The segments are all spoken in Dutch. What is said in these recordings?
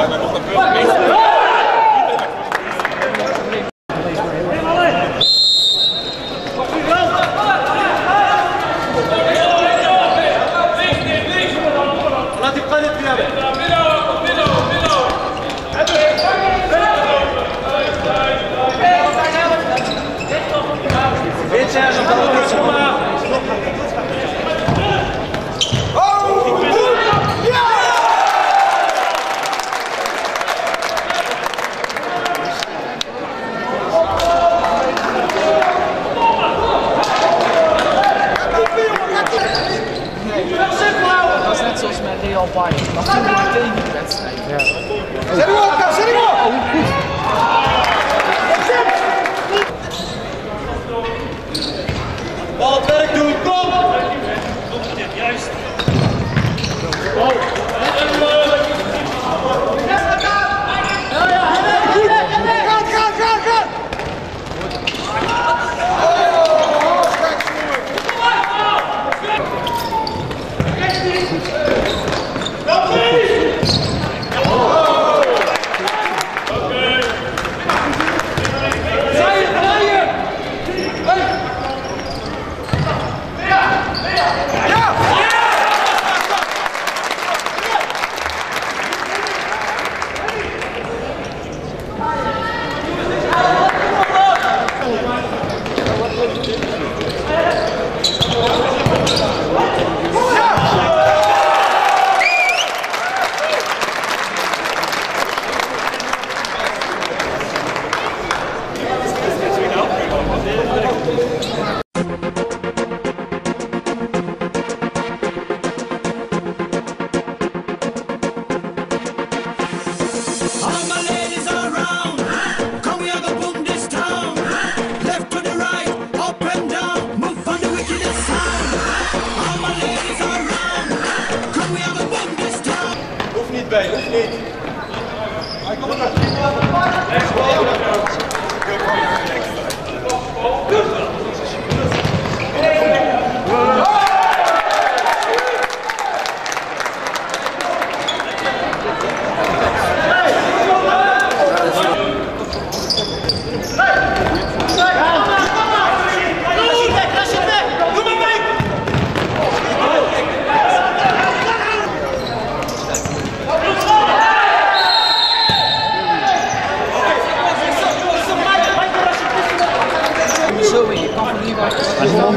Frage, wenn noch eine Bürger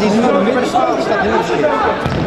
die nu aan de middenstad staat heel schrik.